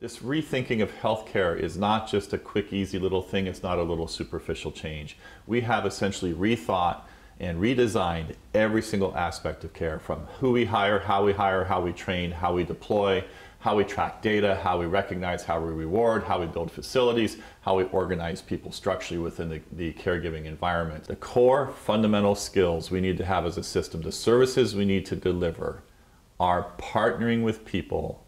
This rethinking of healthcare is not just a quick, easy little thing. It's not a little superficial change. We have essentially rethought and redesigned every single aspect of care from who we hire, how we hire, how we train, how we deploy, how we track data, how we recognize, how we reward, how we build facilities, how we organize people structurally within the, the caregiving environment. The core fundamental skills we need to have as a system, the services we need to deliver are partnering with people,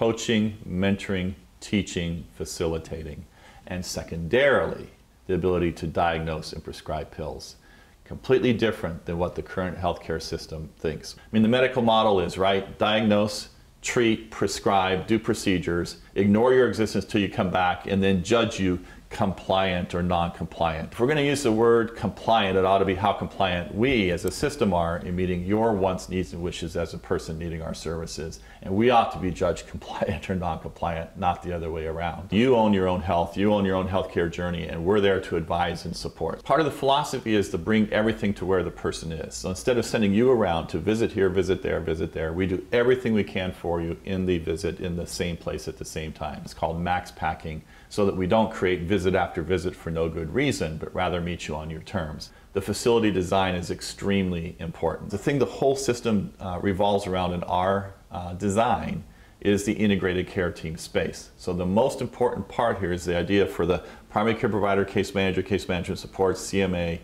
coaching, mentoring, teaching, facilitating, and secondarily, the ability to diagnose and prescribe pills completely different than what the current healthcare system thinks. I mean, the medical model is, right, diagnose, treat, prescribe, do procedures, ignore your existence till you come back, and then judge you compliant or non-compliant. If we're going to use the word compliant, it ought to be how compliant we as a system are in meeting your wants, needs, and wishes as a person needing our services. And we ought to be judged compliant or non-compliant, not the other way around. You own your own health, you own your own healthcare journey, and we're there to advise and support. Part of the philosophy is to bring everything to where the person is. So instead of sending you around to visit here, visit there, visit there, we do everything we can for you in the visit in the same place at the same time. It's called max packing so that we don't create after visit for no good reason, but rather meet you on your terms. The facility design is extremely important. The thing the whole system uh, revolves around in our uh, design is the integrated care team space. So the most important part here is the idea for the primary care provider, case manager, case management support, CMA,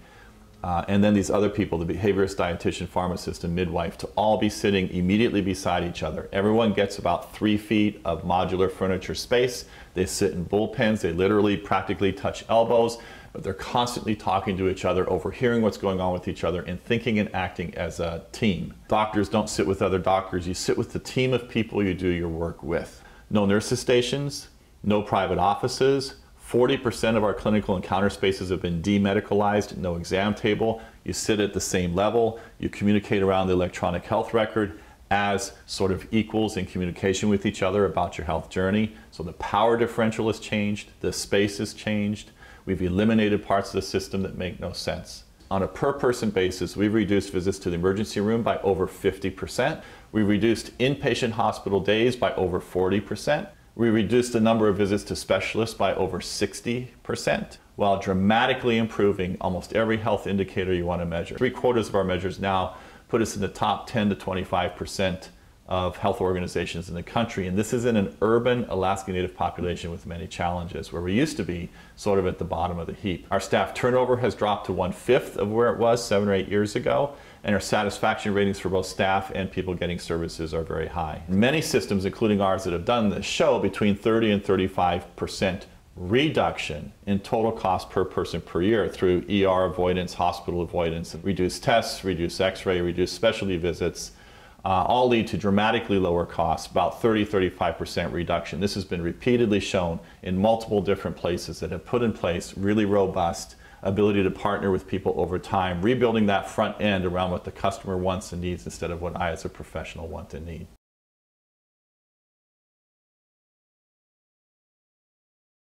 uh, and then these other people, the behaviorist, dietitian, pharmacist, and midwife, to all be sitting immediately beside each other. Everyone gets about three feet of modular furniture space. They sit in bullpens. They literally practically touch elbows, but they're constantly talking to each other, overhearing what's going on with each other, and thinking and acting as a team. Doctors don't sit with other doctors. You sit with the team of people you do your work with. No nurses stations, no private offices, 40% of our clinical encounter spaces have been demedicalized, no exam table. You sit at the same level, you communicate around the electronic health record as sort of equals in communication with each other about your health journey. So the power differential has changed, the space has changed. We've eliminated parts of the system that make no sense. On a per person basis, we've reduced visits to the emergency room by over 50%. We've reduced inpatient hospital days by over 40%. We reduced the number of visits to specialists by over 60%, while dramatically improving almost every health indicator you want to measure. Three quarters of our measures now put us in the top 10 to 25% of health organizations in the country. And this is in an urban Alaska Native population with many challenges, where we used to be sort of at the bottom of the heap. Our staff turnover has dropped to one fifth of where it was seven or eight years ago, and our satisfaction ratings for both staff and people getting services are very high. Many systems, including ours that have done this, show between 30 and 35 percent reduction in total cost per person per year through ER avoidance, hospital avoidance, reduced tests, reduced x-ray, reduced specialty visits, uh, all lead to dramatically lower costs, about 30-35% reduction. This has been repeatedly shown in multiple different places that have put in place really robust ability to partner with people over time, rebuilding that front end around what the customer wants and needs instead of what I as a professional want and need.